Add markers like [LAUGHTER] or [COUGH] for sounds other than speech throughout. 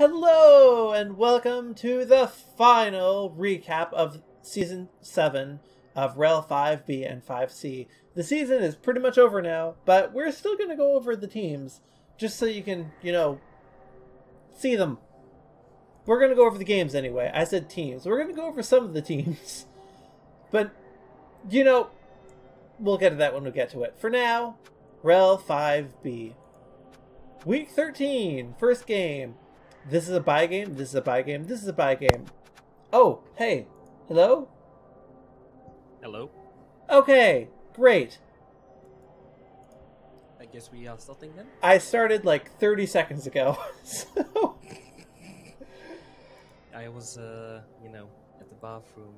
Hello and welcome to the final recap of season 7 of REL 5B and 5C. The season is pretty much over now, but we're still going to go over the teams just so you can, you know, see them. We're going to go over the games anyway. I said teams. We're going to go over some of the teams. [LAUGHS] But, you know, we'll get to that when we get to it. For now, REL 5B. Week 13, first game. This is a buy game. This is a buy game. This is a buy game. Oh, hey. Hello? Hello. Okay, great. I guess we are starting then. I started like 30 seconds ago. [LAUGHS] so, I was, uh, you know, at the bathroom.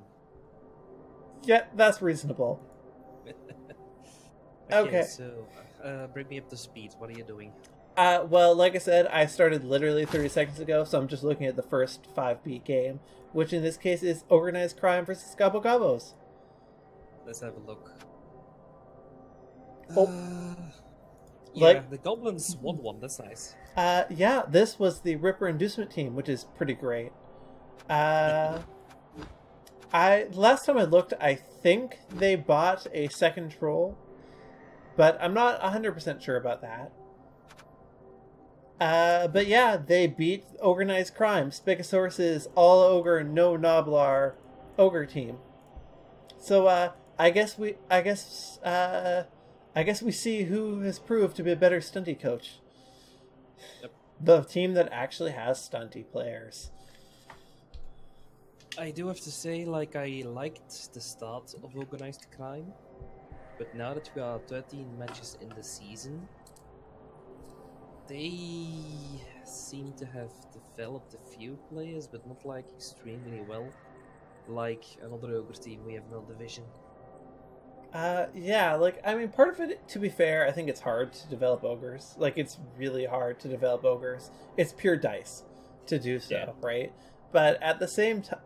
yeah, that's reasonable. [LAUGHS] Okay. So, uh, bring me up to speed. What are you doing? Uh, well, like I said, I started literally 30 seconds ago, so I'm just looking at the first 5B game, which in this case is Organized Crime versus Gabo Gabos. Let's have a look. Oh. Uh, [SIGHS] Like- yeah, the goblins won one. That's nice. Uh, yeah, this was the Ripper Inducement team, which is pretty great. Uh, I last time I looked, I think they bought a second troll, but I'm not 100% sure about that. Uh, but yeah, they beat Organized Crime, Spigosaurus's all ogre, no Gnoblar ogre team. So, uh, I guess we, I guess, uh, I guess we see who has proved to be a better stunty coach. Yep. The team that actually has stunty players. I do have to say, like, I liked the start of organized crime, but now that we are 13 matches in the season, they seem to have developed a few players, but not like extremely well. Like another ogre team we have in our division. Uh, yeah, like I mean, part of it, to be fair, I think it's hard to develop ogres. Like it's really hard to develop ogres. It's pure dice to do so, Yeah. right? But at the same time,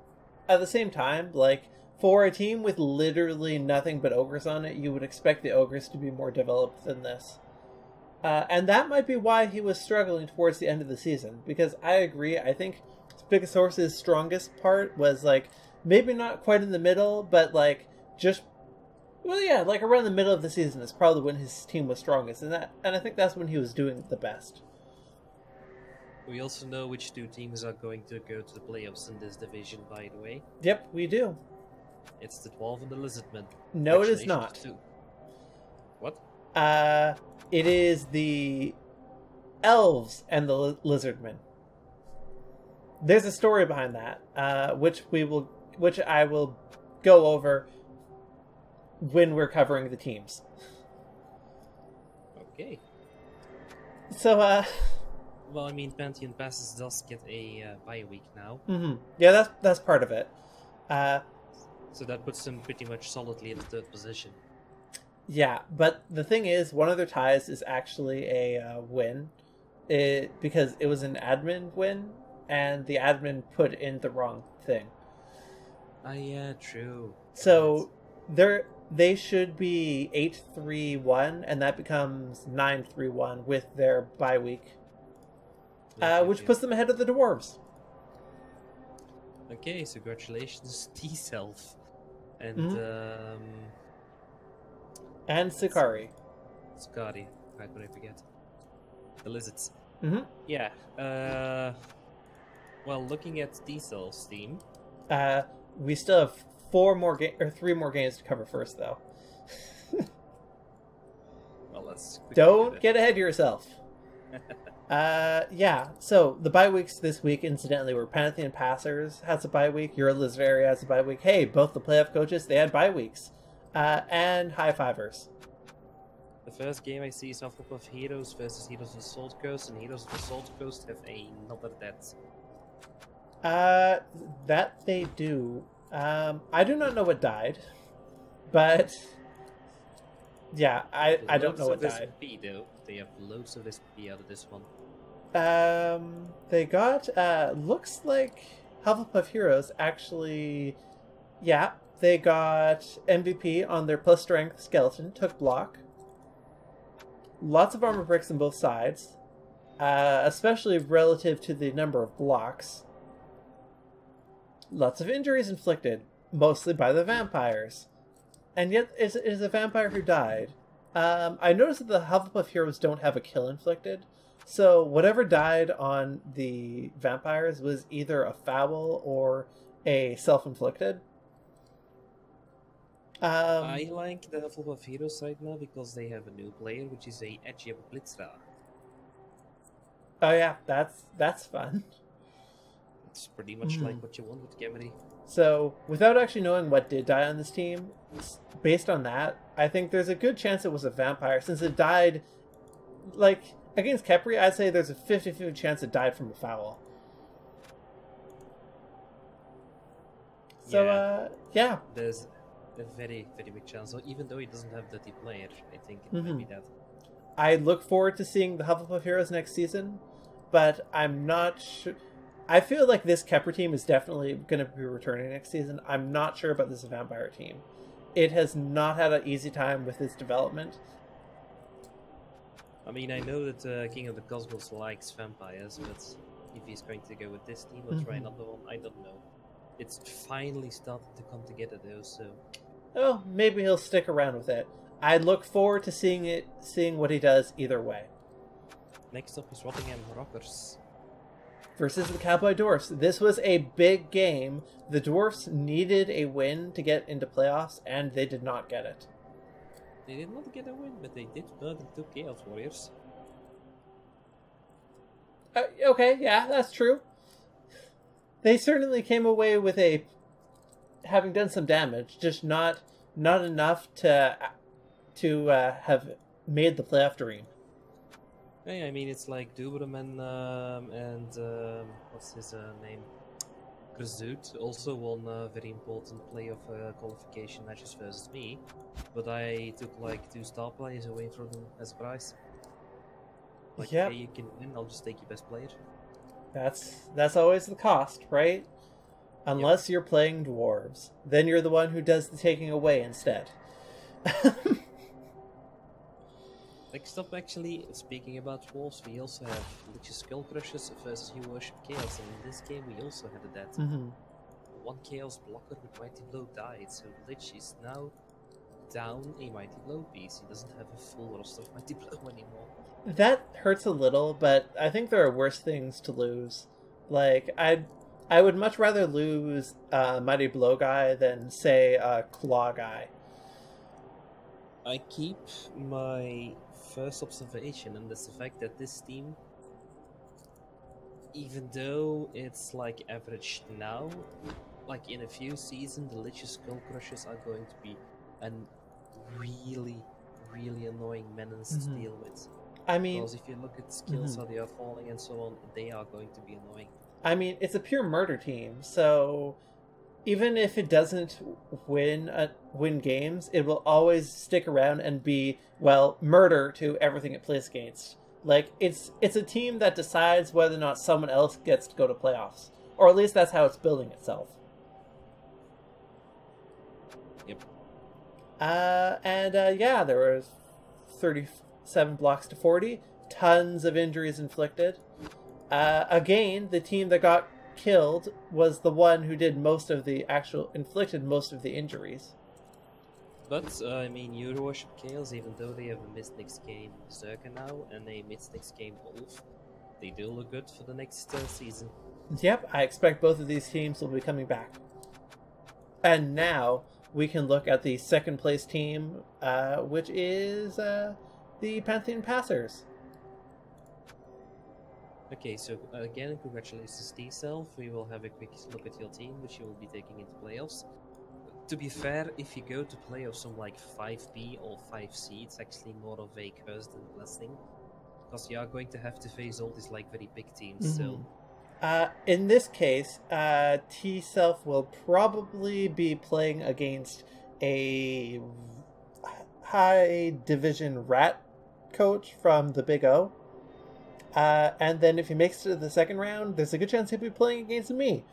at the same time, like for a team with literally nothing but ogres on it, you would expect the ogres to be more developed than this. Uh, and that might be why he was struggling towards the end of the season. Because I agree, I think Spigosaurus's strongest part was like maybe not quite in the middle, but like just well, yeah, like around the middle of the season is probably when his team was strongest, and that, and I think that's when he was doing the best. We also know which two teams are going to go to the playoffs in this division, by the way. Yep, we do. It's the Dwarf and the Lizardmen. No, it is not. Uh, it is the elves and the li- lizardmen. There's a story behind that, uh, which we will, which I will go over when we're covering the teams. Okay. So, uh, Well, I mean, Pantheon Passers does get a uh, bye week now, mhm. yeah, that's that's part of it. Uh, so that puts them pretty much solidly in the third position. Yeah, but the thing is, one of their ties is actually a uh, win, it because it was an admin win, and the admin put in the wrong thing. Ah, yeah, true. So they're they should be eight three one, and that becomes nine three one with their bye week, uh, which puts them ahead of the dwarves. Okay, so congratulations, [LAUGHS] T Self. And, Mhm. um. And Sakari. Scotty. How could I forget? The lizards. hmm Yeah, uh. Well, looking at T Self's team, Uh, we still have four more ga- or three more games to cover first, though. [LAUGHS] well, let's. do Don't get ahead of yourself. [LAUGHS] Uh, yeah. So the bye weeks this week, incidentally, were Pantheon Passers has a bye week. Your Lizard Area has a bye week. Hey, both the playoff coaches they had bye weeks. Uh, and High Fivers. The first game I see is Hufflepuff Heroes versus Heroes of the Salt Coast, and Heroes of the Salt Coast have another death. Uh, that they do. Um, I do not know what died, but yeah, I I don't know what died. of SP though. They have loads of SP out of this one. Um, they got uh looks like Hufflepuff Heroes actually, yeah, they got MVP on their plus strength skeleton. Took block. Lots of armor bricks on both sides. uh, especially relative to the number of blocks. Lots of injuries inflicted, mostly by the vampires. And yet, is it is a vampire who died. Um, I noticed that the Hufflepuff heroes don't have a kill inflicted, so whatever died on the vampires was either a foul or a self-inflicted. Um, I like the Hufflepuff Heroes right now because they have a new player, which is a Edgy Blitzer. oh yeah, that's that's fun. It's pretty much Mhm. like what you want with Gemini. So, without actually knowing what did die on this team, based on that, I think there's a good chance it was a vampire since it died. Like, against Khemri, I'd say there's a 50 50 chance it died from a foul. So, Yeah. uh, yeah. There's a very, very big chance. So even though he doesn't have the deep player, I think it Mhm. might be that. I look forward to seeing the Hufflepuff Heroes next season, but I'm not sure. I feel like this Kepler team is definitely going to be returning next season. I'm not sure about this vampire team. It has not had an easy time with its development. I mean, I know that uh, King of the Cosmos likes vampires, but if he's going to go with this team or try Mhm. another one, I don't know. It's finally starting to come together though, so Oh, maybe he'll stick around with it. I look forward to seeing it, seeing what he does either way. next up is Rottingham Rockers. Versus the Cowboy Dwarfs. This was a big game. The Dwarfs needed a win to get into playoffs, and they did not get it. They did not get a win, but they did murder two Chaos Warriors. Uh, okay, yeah, that's true. They certainly came away with a having done some damage, just not not enough to to uh, have made the playoff dream. Hey, I mean, it's like Duberman um, and um, what's his uh, name? Grzut also won a very important playoff uh, qualification matches versus me, but I took like two star players away from them as a prize. Like, Yep. hey, you can win, I'll just take your best player. That's that's always the cost, right? Unless you're playing dwarves, then you're the one who does the taking away instead. [LAUGHS] Next up, actually, speaking about dwarves, we also have Lich's Skull Crushers versus You Worship Chaos, and in this game we also had that. Mhm. One Chaos blocker with Mighty Blow died, so Lich is now down a Mighty Blow piece. He doesn't have a full roster of Mighty [LAUGHS] Blow anymore. That hurts a little, but I think there are worse things to lose. Like I, I would much rather lose uh, Mighty Blow guy than say a Claw guy. I keep my first observation, and that's the fact that this team, even though it's like average now, like in a few seasons, the Lich's Skull Crushers are going to be a really, really annoying menace to Mhm. deal with. I mean, Because if you look at skills, Mhm. how they are falling and so on, they are going to be annoying. I mean, it's a pure murder team, so even if it doesn't win uh, win games, it will always stick around and be well murder to everything it plays against. Like it's it's a team that decides whether or not someone else gets to go to playoffs, or at least that's how it's building itself. Yep. Uh, and uh, yeah, there was thirty-seven blocks to forty, tons of injuries inflicted. Uh, again, the team that got killed was the one who did most of the actual inflicted most of the injuries. But, uh, I mean, Euro Worship Chaos, even though they have a missed next game Zerka now and a missed next game Wolf, they do look good for the next uh, season. Yep, I expect both of these teams will be coming back. And now we can look at the second place team, uh, which is uh, the Pantheon Passers. Okay, so again, congratulations to yourself. We will have a quick look at your team, which you will be taking into playoffs. To be fair, if you go to playoffs on like 5B or 5C, it's actually more of a curse than blessing. Because you are going to have to face all these like very big teams, so Uh, in this case, uh, T Self will probably be playing against a high division rat coach from the Big O. Uh, and then if he makes it to the second round, there's a good chance he'll be playing against me.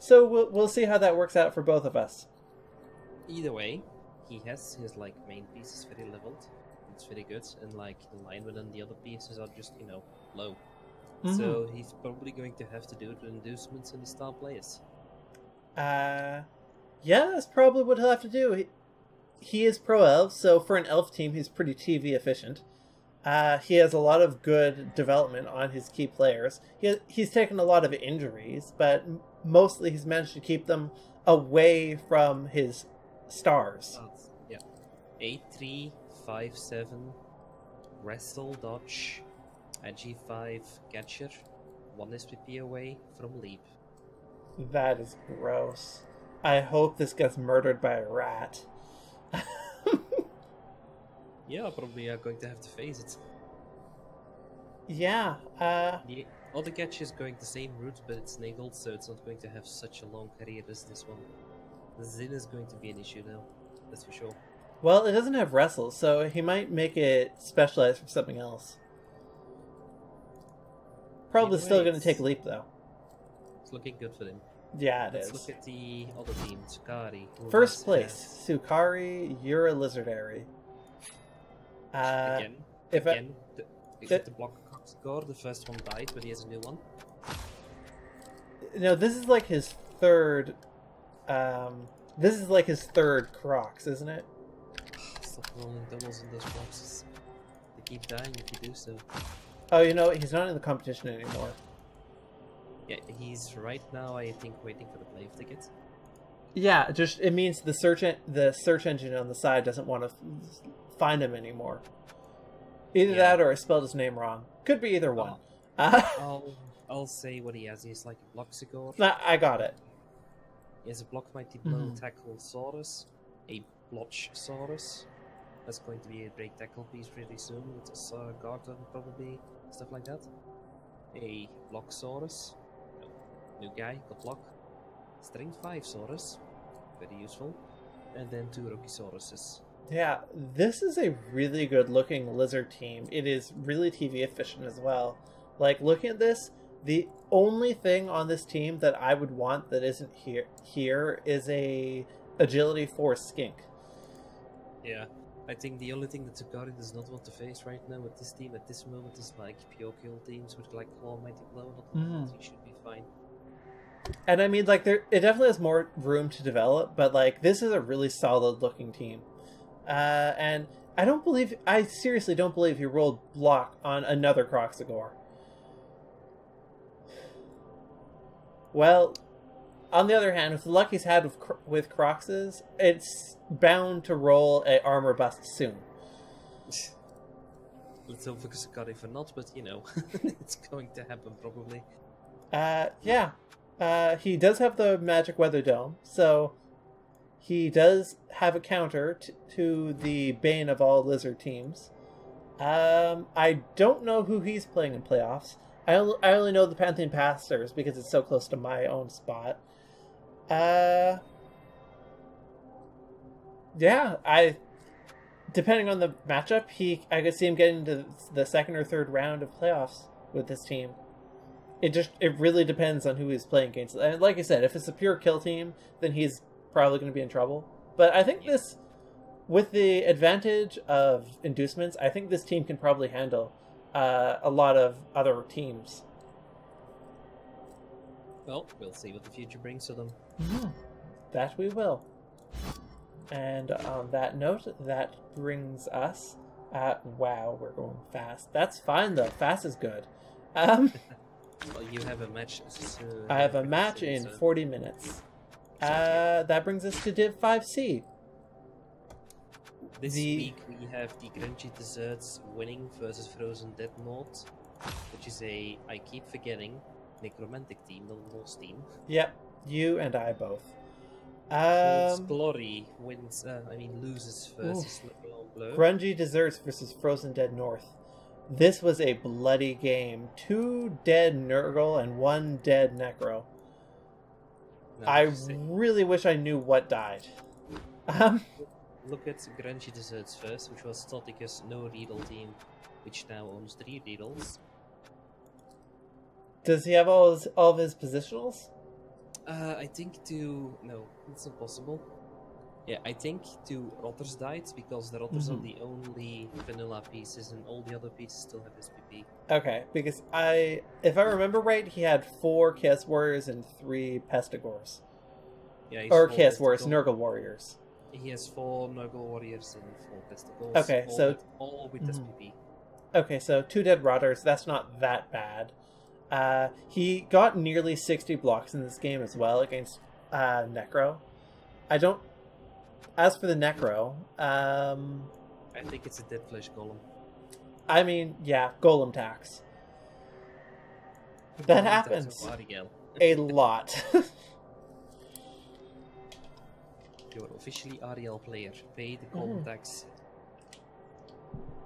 So we'll, we'll see how that works out for both of us. either way, he has his like main pieces very leveled. It's very good, and like the linemen and the other pieces are just you know low. So he's probably going to have to do it with inducements and the star players. Uh, yeah, that's probably what he'll have to do. He, he is pro elf, so for an elf team, he's pretty TV efficient. Uh, he has a lot of good development on his key players. He, he's taken a lot of injuries, but mostly he's managed to keep them away from his stars. Yeah. 8 3, 5 7, wrestle, dodge, at G5, catcher, 1 SPP away from leap. That is gross. I hope this gets murdered by a rat. [LAUGHS] Yeah, probably are going to have to face it. yeah, uh, The other catch is going the same route, but it's nagled, so it's not going to have such a long career as this one. The Zin is going to be an issue now, that's for sure. well, it doesn't have wrestle, so he might make it specialized for something else. Probably Either still going to take a leap though. It's looking good for them. Yeah, it Let's is. look at the other team, Tsukari. First place, Sukari, you're a lizardary. Uh, again, if again, the, the- the, the block score, the first one died, but he has a new one. no, this is like his third. Um, this is like his third Crocs, isn't it? [SIGHS] Stop rolling doubles in those boxes. They keep dying if you do so. Oh, you know he's not in the competition anymore. Yeah, he's right now, I think, waiting for the play ticket. Yeah, just it means the search en- the search engine on the side doesn't want to find him anymore. Either Yeah. that or I spelled his name wrong. Could be either one. Oh. Uh, [LAUGHS] I'll I'll say what he has. He's like a Bloxigor. nah, I got it. He has a Block Mighty Blow Mhm. Tackle Saurus, a Blotch Saurus. That's going to be a break tackle piece really soon with a Saur Garden, probably stuff like that. A Blocksaurus. No, new guy, got block. Strength 5 Saurus. Very useful. And then two Rokisauruses. Yeah, this is a really good looking lizard team. It is really TV efficient as well. Like looking at this, the only thing on this team that I would want that isn't here here is a agility four skink. Yeah. I think the only thing that Tsukari does not want to face right now with this team at this moment is like pure kill teams with like Claw Mighty Blow and all that. Mm-hmm. He should be fine. And I mean like there it definitely has more room to develop, but like this is a really solid looking team. Uh and I don't believe I seriously don't believe he rolled block on another Kroxigor. Well, on the other hand, with the luck he's had with with Croxes, it's bound to roll a armor bust soon. Let's hope for Tsukari for not, but you know, [LAUGHS] it's going to happen probably. Uh, yeah, uh, he does have the magic weather dome, so he does have a counter t- to the bane of all lizard teams. Um, I don't know who he's playing in playoffs. I only, I only know the Pantheon Passers because it's so close to my own spot. Uh, yeah, I. Depending on the matchup, he I could see him getting to the second or third round of playoffs with this team. It just it really depends on who he's playing against. And like I said, if it's a pure kill team, then he's probably going to be in trouble. But I think this, with the advantage of inducements, I think this team can probably handle uh, a lot of other teams. Well, we'll see what the future brings to them. That we will. And on that note, that brings us. Uh, wow, we're going fast. That's fine though. Fast is good. Um, [LAUGHS] Well, you have a match. soon, I have a match in so- 40 minutes. Uh, that brings us to Div 5C. This the- week we have the Grungy Desserts winning versus Frozen Dead North, which is a, I keep forgetting, necromantic team, the Lost team. Yep, you and I both. Um, Glory wins, uh, I mean loses versus Blanc Grungy Desserts versus Frozen Dead North. This was a bloody game. Two dead Nurgle and one dead Necro. No, I really wish I knew what died. Um, Look at Grungy Desserts first, which was Toticus no Riedel team, which now owns three Riedels. does he have all his, all of his positionals? Uh, I think to no, it's impossible. Yeah, I think two rotters died because the rotters Mhm. are the only vanilla pieces, and all the other pieces still have SPP. Okay, because I, if I remember right, he had four Chaos Warriors and three Pestigors. Yeah, Or Chaos Warriors, Nurgle Warriors. He has four Nurgle warriors and four testicles. Okay, all so- with, all with Mhm. SPP. Okay, so two dead rotters, that's not that bad. Uh, he got nearly 60 blocks in this game as well against uh, Necro. I don't. As for the Necro, um, I think it's a dead flesh golem. I mean, yeah, Golem tax. That Golem happens of Ariel. a lot. [LAUGHS] You're officially Ariel player. Pay the golem Mhm. tax.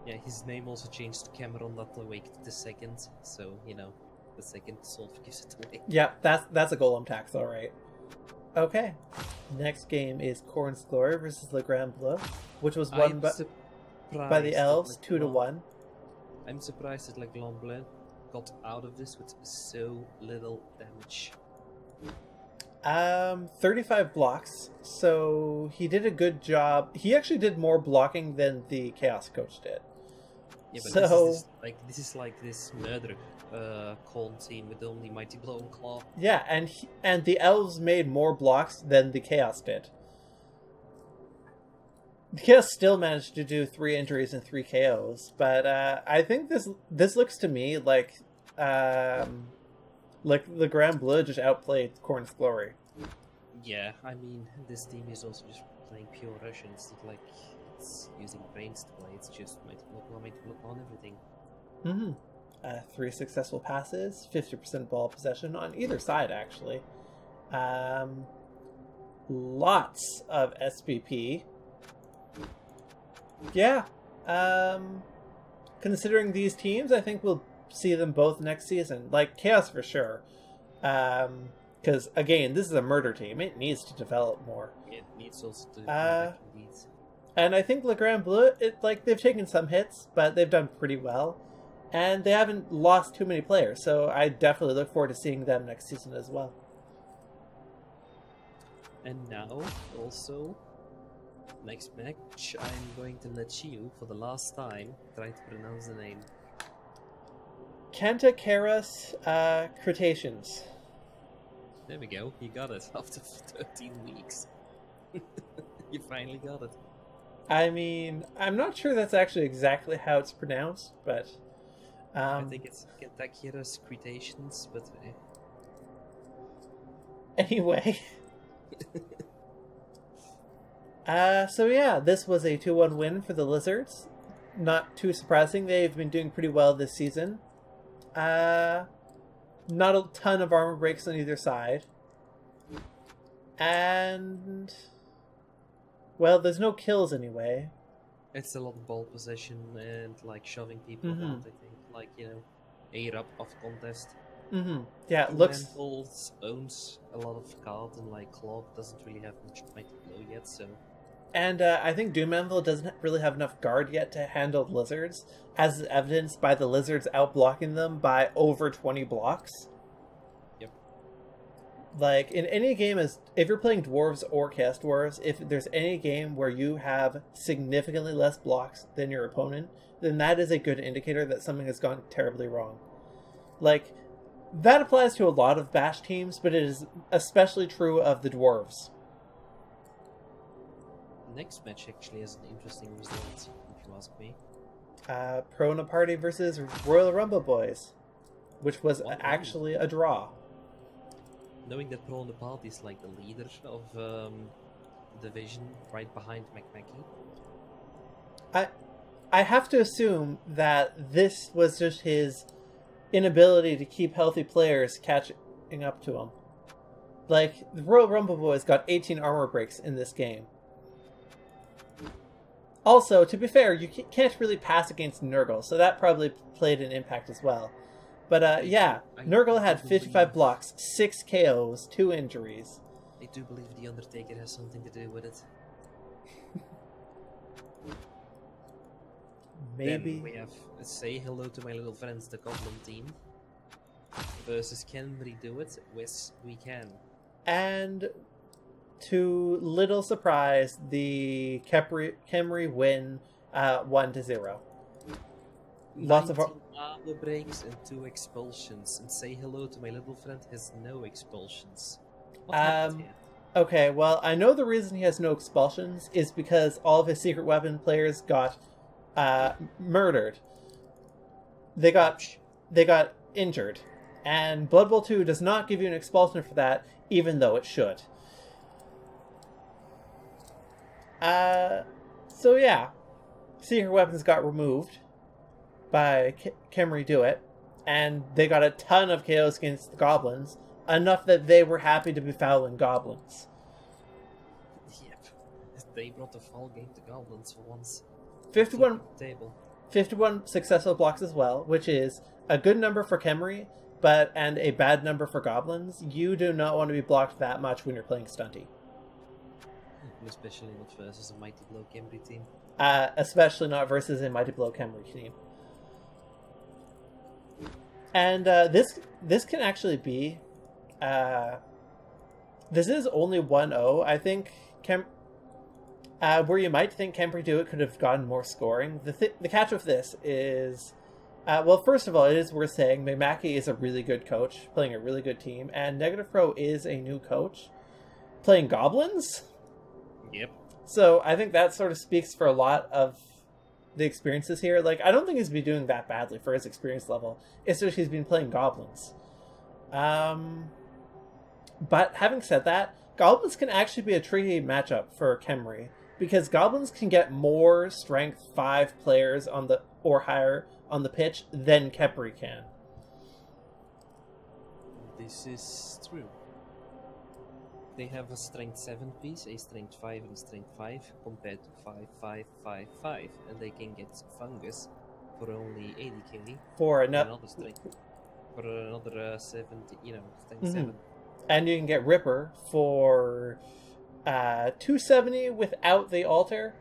Yeah, his name also changed to Cameron that awake the second, so you know, the second Solve gives it away. yeah, that's that's a Golem tax, all right. Okay, next game is Khorne's Glory versus Le Grand Bleu, which was won by, by the elves, two to one. I'm surprised that like Lamblin got out of this with so little damage. Um, 35 blocks. So he did a good job. He actually did more blocking than the Chaos Coach did. Yeah, but So- this is this, like this is like this murder uh Khorne team with only Mighty Blow and Claw. Yeah, and he, and the elves made more blocks than the Chaos did. The still managed to do three injuries and three KOs, but uh, I think this this looks to me like um, like the Grand Bleu just outplayed Khorne's Glory. Yeah, I mean this team is also just playing pure Russian. It's not like it's using brains to play. It's just Mighty Blow, Claw, Mighty Blow, Claw, and everything. Mm-hmm. Uh, three successful passes, 50% ball possession on either side, actually. Um, lots of SPP. Yeah. Um, considering these teams, I think we'll see them both next season. Like, Chaos for sure. Because, again, this is a murder team. It needs to develop more. It needs to Uh. And I think Le Grand Bleu, it like they've taken some hits, but they've done pretty well, and they haven't lost too many players. So I definitely look forward to seeing them next season as well. And now, also, next match, I'm going to let you, for the last time, try to pronounce the name. Kenta Karas uh, Cretaceans. There we go, you got it [LAUGHS] after 13 weeks. [LAUGHS] you finally got it. I mean, I'm not sure that's actually exactly how it's pronounced, but I um, think it's Kentakiras Cretaceans, but eh, anyway. [LAUGHS] uh, so yeah, this was a 2-1 win for the Lizards. Not too surprising. They've been doing pretty well this season. Uh, not a ton of armor breaks on either side. And well, there's no kills anyway. it's a lot of ball possession and like shoving people Mhm. around, I think. Like, you know, air up of contest. Mm-hmm. Yeah, it looks owns a lot of cards and like Claw doesn't really have much mighty blow yet, so And uh, I think Doom Anvil doesn't really have enough guard yet to handle lizards, as is evidenced by the lizards outblocking them by over 20 blocks. Yep. Like, in any game, as if you're playing dwarves or cast dwarves, if there's any game where you have significantly less blocks than your opponent, then that is a good indicator that something has gone terribly wrong. Like, that applies to a lot of bash teams, but it is especially true of the dwarves. Next match actually has an interesting result, if you ask me. uh, Prona Party versus Royal Rumble Boys, which was One-one. actually a draw. Knowing that Pro on Party is like the leader of um, the division right behind McMackey. I have to assume that this was just his inability to keep healthy players catching up to him. Like, the Royal Rumble Boys got 18 armor breaks in this game. Also, to be fair, you can't really pass against Nurgle, so that probably played an impact as well. But uh, yeah, I- Nurgle had 55 believe- blocks, 6 KOs, 2 injuries. I do believe the Undertaker has something to do with it. [LAUGHS] Maybe. Then we have Say Hello to My Little Friends, the Goblin team. Versus Can We Do It? Yes, we can. And to little surprise, the Kepri, Khemri win uh, 1 to 0. Lots of 19 armor breaks and two expulsions. And say hello to my little friend has no expulsions. What Um. Okay, well, I know the reason he has no expulsions is because all of his secret weapon players got uh, murdered. They got they got injured, and Blood Bowl Two does not give you an expulsion for that, even though it should. Uh, so yeah, secret weapons got removed by K- Do It, and they got a ton of KOs against the goblins, enough that they were happy to be fouling goblins. Yep. They brought the foul game to goblins for once. 51, Table. 51 successful blocks as well, which is a good number for Khemri, but and a bad number for goblins. You do not want to be blocked that much when you're playing stunty, especially not versus a mighty blow Khemri team. uh, especially not versus a mighty blow Khemri team. And uh, this this can actually be, uh, this is only 1-0. I think Chem, uh, where you might think Kemper do it could have gotten more scoring. The th- the catch with this is, uh, well, first of all, it is worth saying McMackey is a really good coach, playing a really good team, and Negative Pro is a new coach, playing goblins. Yep. So I think that sort of speaks for a lot of the experiences here. Like I don't think he's been doing that badly for his experience level. It's just he's been playing goblins. Um, but having said that, goblins can actually be a tricky matchup for Khemri because goblins can get more strength five players on the or higher on the pitch than Khemri can. This is true. They have a strength 7 piece, a strength 5, and a strength 5 compared to 5, 5, 5, 5. And they can get fungus for only 80 killy. For and Another strength. For another uh, 70, you know, strength Mhm. 7. and you can get Ripper for uh, 270 without the altar.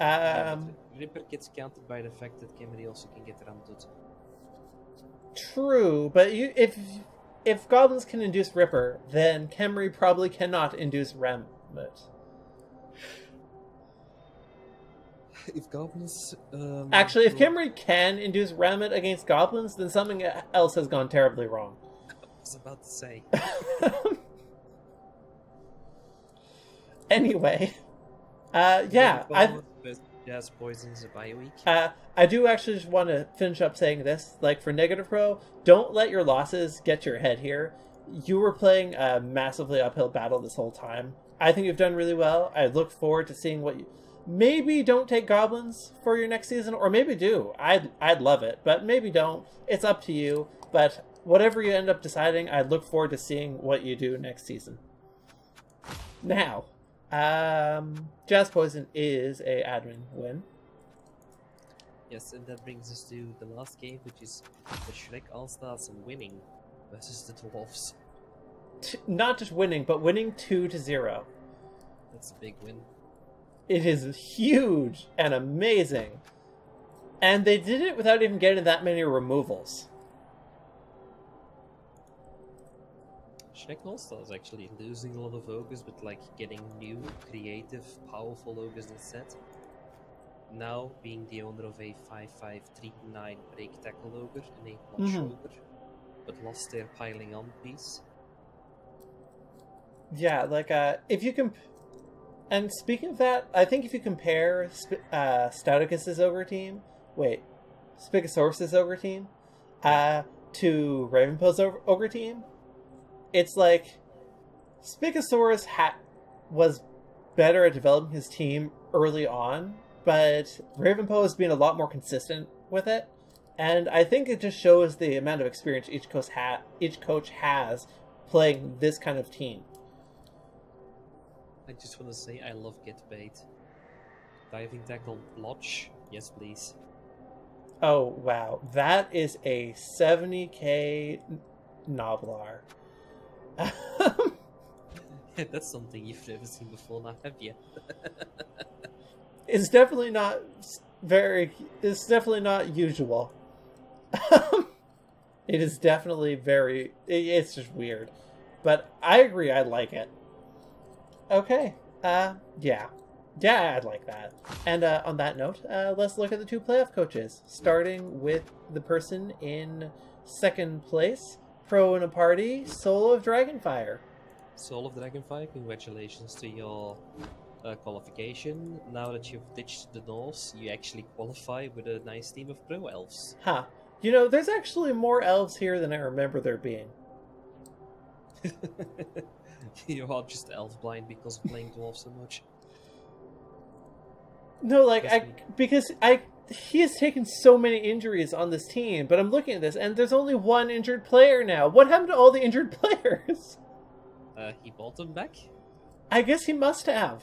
Um, but Ripper gets countered by the fact that Khemri also can get Ramtut. True, but you if if goblins can induce Ripper, then Khemri probably cannot induce Ramtut. If goblins. Um, Actually, if Khemri can induce Ramtut against goblins, then something else has gone terribly wrong. I was about to say. [LAUGHS] anyway, uh, yeah, I Jazz poisons a bye week. uh, I do actually just want to finish up saying this. Like for Negative Pro, don't let your losses get your head here. You were playing a massively uphill battle this whole time. I think you've done really well. I look forward to seeing what you. Maybe don't take goblins for your next season, or maybe do. I'd I'd love it, but maybe don't. It's up to you. But whatever you end up deciding, I look forward to seeing what you do next season. Now, um, Jazz Poison is a admin win. Yes, and that brings us to the last game, which is the Shrek All Stars winning versus the Dwarfs. T- not just winning, but winning two to zero. That's a big win. It is huge and amazing, and they did it without even getting that many removals. Shrek All Stars actually losing a lot of ogres, but like getting new, creative, powerful ogres instead. Now being the owner of a 5539 break tackle ogre and a watch Mhm. ogre, but lost their piling on piece. Yeah, like uh, if you can. And speaking of that, I think if you compare Sp- uh, Stauticus's ogre team, wait, Spigosaurus's ogre team, uh, to Ravenpow's ogre, ogre team, it's like Spigosaurus ha- was better at developing his team early on, but Ravenpow has been a lot more consistent with it, and I think it just shows the amount of experience each coach ha- each coach has playing this kind of team. I just want to say I love Get Bait. Diving tackle Lodge, yes please. Oh wow, that is a 70k Gnoblar. [LAUGHS] That's something you've never seen before now, have you? [LAUGHS] it's definitely not very. It's definitely not usual. [LAUGHS] it is definitely very. i- It's just weird, but I agree. I like it. Okay. Uh, yeah. Yeah, I'd like that. And uh, on that note, uh, let's look at the two playoff coaches, starting with the person in second place, pro in a party, Soul of Dragonfire. Soul of Dragonfire, congratulations to your uh, qualification. Now that you've ditched the Norse, you actually qualify with a nice team of pro elves. Huh. You know, there's actually more elves here than I remember there being. [LAUGHS] you are just elf blind because of playing dwarf so much. [LAUGHS] No, like I because I he has taken so many injuries on this team, but I'm looking at this and there's only one injured player now. What happened to all the injured [LAUGHS] players? Uh, he bought them back. I guess he must have.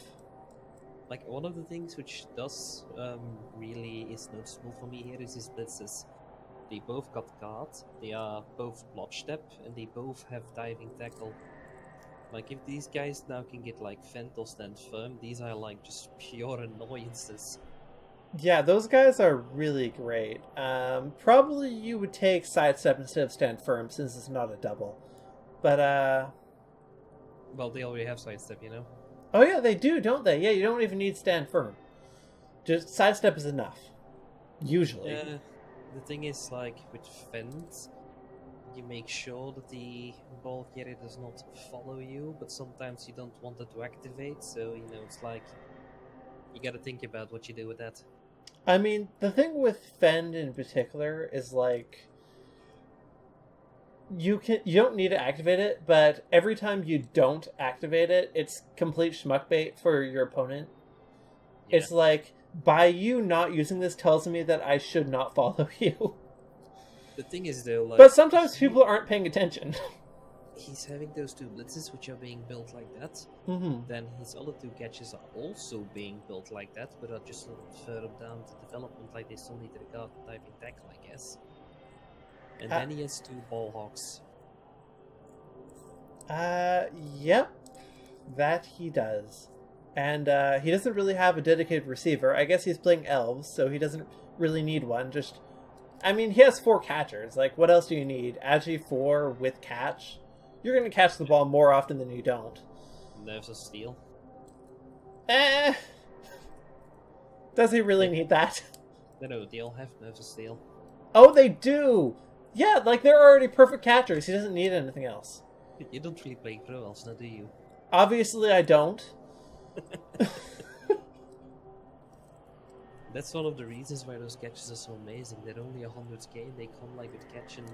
Like one of the things which does um, really is noticeable for me here is, is this is they both got guard, they are both block step, and they both have diving tackle. Like if these guys now can get like fend stand firm, these are like just pure annoyances. Yeah, those guys are really great. Um, probably you would take sidestep instead of stand firm since it's not a double. But uh Well, they already have sidestep, you know. oh yeah, they do, don't they? Yeah, you don't even need stand firm. Just sidestep is enough. Usually. Yeah. The thing is, like with fend, you make sure that the ball carrier does not follow you, but sometimes you don't want it to activate. So you know, it's like you got to think about what you do with that. I mean, the thing with Fend in particular is like you can you don't need to activate it, but every time you don't activate it, it's complete schmuck bait for your opponent. Yeah. It's like by you not using this tells me that I should not [LAUGHS] follow you. The thing is though, like, But sometimes people aren't paying attention. [LAUGHS] he's having those two blitzes which are being built like that. hmm Then his other two catches are also being built like that, but are just a little further down the development. Like they still need the guard diving tackle, I guess. And Ah. then he has two ball hawks. Uh, yep, that he does. And uh, he doesn't really have a dedicated receiver. I guess he's playing elves, so he doesn't really need one. Just, I mean, he has four catchers. Like, what else do you need? Agi four with catch. You're gonna catch the ball more often than you don't. Nerves of steel. Eh. Does he really need that? They all have nerves of steel. Oh, they do. Yeah, like they're already perfect catchers. He doesn't need anything else. You don't really play pro elves now, do you? Obviously, I don't. [LAUGHS] That's one of the reasons why those catches are so amazing. They're only a hundred k they come like with catching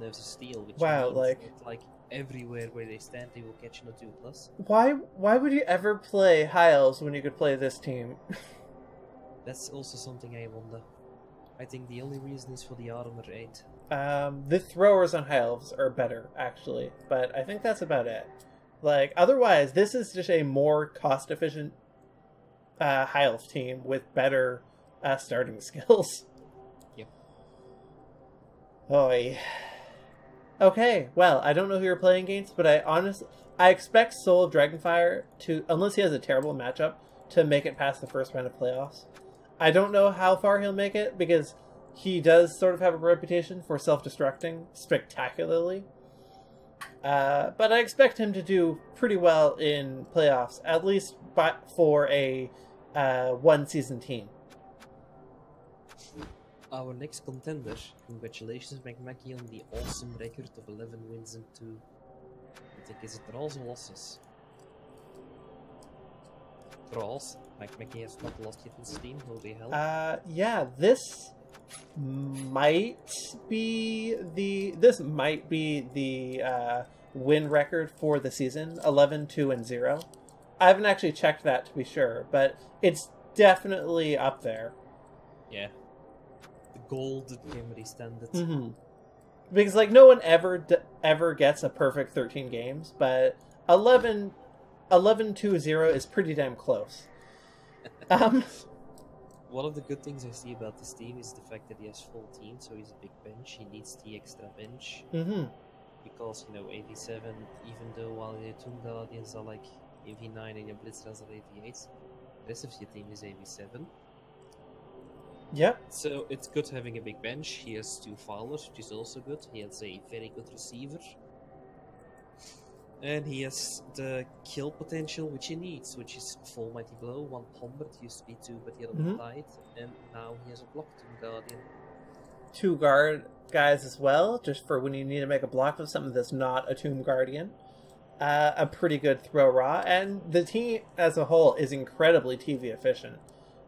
nerves of steel, which Wow, like- that, like everywhere where they stand they will catch in a two plus. Why? Why would you ever play high elves when you could play this team? [LAUGHS] That's also something I wonder. I think the only reason is for the armor eight. Um, the throwers on high elves are better, actually, but I think that's about it. Like, otherwise, this is just a more cost efficient uh, high elf team with better uh, starting skills. Yep. Oy. Okay, well, I don't know who you're playing against, but I honestly, I expect Soul of Dragonfire to, unless he has a terrible matchup, to make it past the first round of playoffs. I don't know how far he'll make it because he does sort of have a reputation for self-destructing spectacularly. Uh, but I expect him to do pretty well in playoffs, at least by, for a uh, one-season team. Our next contender, congratulations McMackey on the awesome record of 11 wins and 2. I think is it draws or losses? Draws. McMackey has not lost yet in Steam, holy hell. Uh, yeah, this might be the this might be the uh, win record for the season 11 2 and 0 i haven't actually checked that to be sure but it's definitely up there yeah. The golden memory standard. hmm because like no one ever d- ever gets a perfect 13 games but 11 11 2 0 is pretty damn close [LAUGHS] um One of the good things I see about this team is the fact that he has full team, so he's a big bench. He needs the extra bench mhm. because you know 87. Even though while your Tomb Guardians are like 89 and your Blitzers are 88, the rest of your team is 87. Yep So it's good having a big bench. He has two foulers, which is also good. He has a very good receiver. And he has the kill potential which he needs, which is full mighty blow, 100, used to be 2, but the other Mhm. one died. And now he has a block to Guardian. Two guard guys as well, just for when you need to make a block of something that's not a Tomb Guardian. Uh, a pretty good Thro-Ra, and the team as a whole is incredibly TV efficient.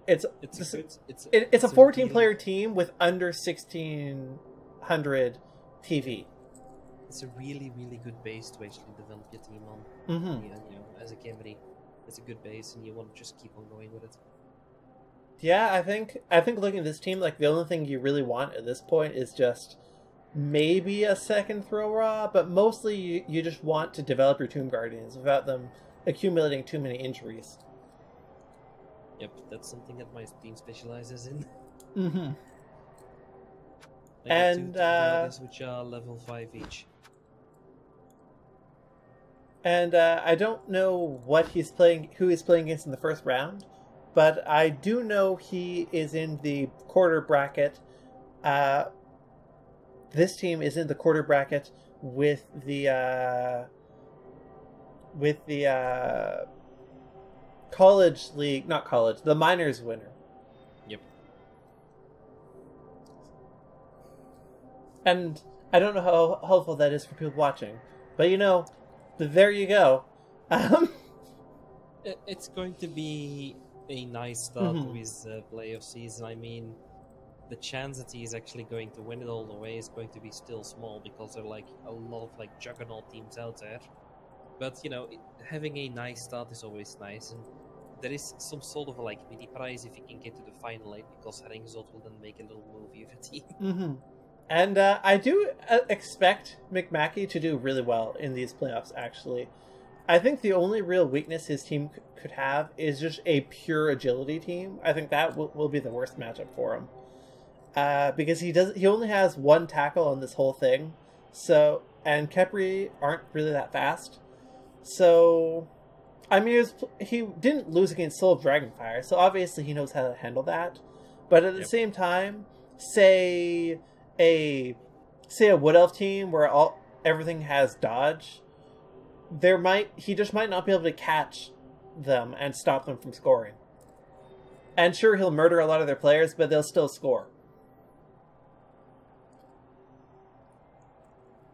It's It's this- a it's, it, it's a really- 14 player team with under 1600 TV. It's a really, really good base to actually develop your team on. Mm-hmm. Yeah, you know, as a Khemri, it's a good base, and you want to just keep on going with it. Yeah, I think I think looking at this team, like the only thing you really want at this point is just maybe a second Thro-Ra, but mostly you, you just want to develop your Tomb Guardians without them accumulating too many injuries. Yep, that's something that my team specializes in. [LAUGHS] Mm-hmm. I got two And, uh, which are level 5 each. And uh, I don't know what he's playing, who he's playing against in the first round, but I do know he is in the quarter bracket. Uh, this team is in the quarter bracket with the uh, with the uh, college league, not college, the minors winner. Yep. And I don't know how helpful that is for people watching, but you know, there you go. Um, It- It's going to be a nice start Mhm. to his uh, playoff season. I mean, the chance that he is actually going to win it all the way is going to be still small because there are like a lot of like juggernaut teams out there. But you know, having a nice start is always nice, and there is some sort of like mini prize if you can get to the final eight because Herringzot will then make a little movie of a team. [LAUGHS] hmm And uh, I do uh, expect McMackey to do really well in these playoffs, actually. I think the only real weakness his team c- could have is just a pure agility team. I think that will, will be the worst matchup for him. Uh, because he does he only has one tackle on this whole thing. So and Kepri aren't really that fast. So I mean he, was, he didn't lose against Soul of Dragonfire, so obviously he knows how to handle that. But at the Yep. same time, say a say a wood elf team where all everything has dodge there might he just might not be able to catch them and stop them from scoring and sure he'll murder a lot of their players but they'll still score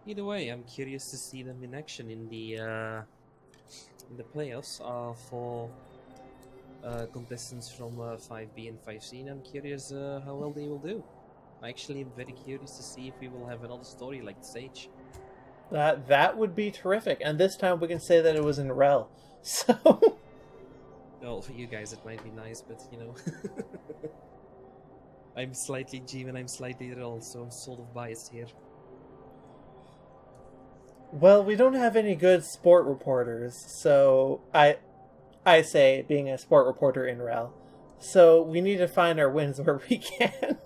Either way, I'm curious to see them in action in the uh, the playoffs are for uh, contestants from uh, 5B and 5C. And I'm curious uh, how well they will do. I actually am very curious to see if we will have another story like Sage. that that would be terrific and this time we can say that it was in rel [LAUGHS] so Well, for you guys it might be nice, but you know, [LAUGHS] I'm slightly G and I'm slightly Rel, so I'm sort of biased here. Well we don't have any good sport reporters so i i say being a sport reporter in rel. So we need to find our wins where we can.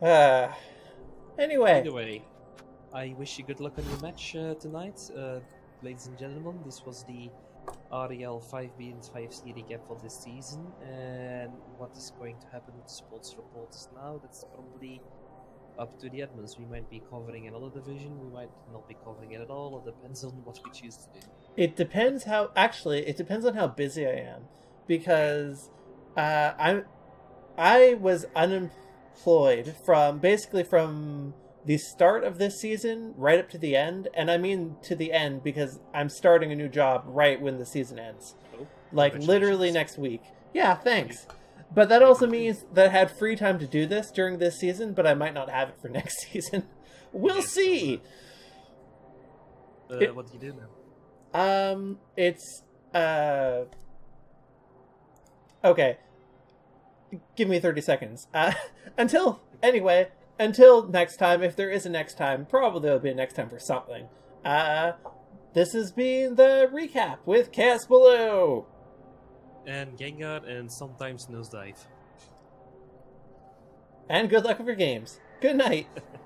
Uh [LAUGHS] anyway. Either way, I wish you good luck on your match uh, tonight, uh, ladies and gentlemen. This was the REL 5B and 5C recap for this season, and what is going to happen with sports reporters now? That's probably up to the admins. We might be covering another division, we might not be covering it at all. It depends on what we choose to do. It depends how. Actually, it depends on how busy I am, because uh, I I was unemployed from basically from the start of this season right up to the end, and I mean to the end because I'm starting a new job right when the season ends, Oh, like literally next week. Yeah, thanks. But that also means that I had free time to do this during this season, but I might not have it for [LAUGHS] next season. We'll Yes, see. Uh, It- what do you do now? Um, it's uh. Okay. Give me thirty seconds. Uh, [LAUGHS] until anyway, until next time. If there is a next time, probably there'll be a next time for something. Uh, this has been the recap with Kaosubaloo. And Gengar, and sometimes Nosedive. And good luck with your games. Good night. [LAUGHS]